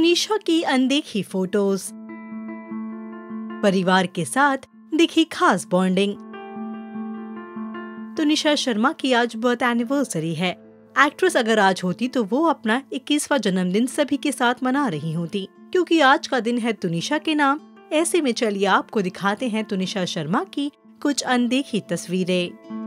तुनिशा की अनदेखी फ़ोटोज़। परिवार के साथ दिखी खास बॉन्डिंग तुनिशा शर्मा की आज बर्थ एनिवर्सरी है। एक्ट्रेस अगर आज होती तो वो अपना 21वां जन्मदिन सभी के साथ मना रही होती। क्योंकि आज का दिन है तुनिशा के नाम। ऐसे में चलिए आपको दिखाते हैं तुनिशा शर्मा की कुछ अनदेखी तस्वीरें।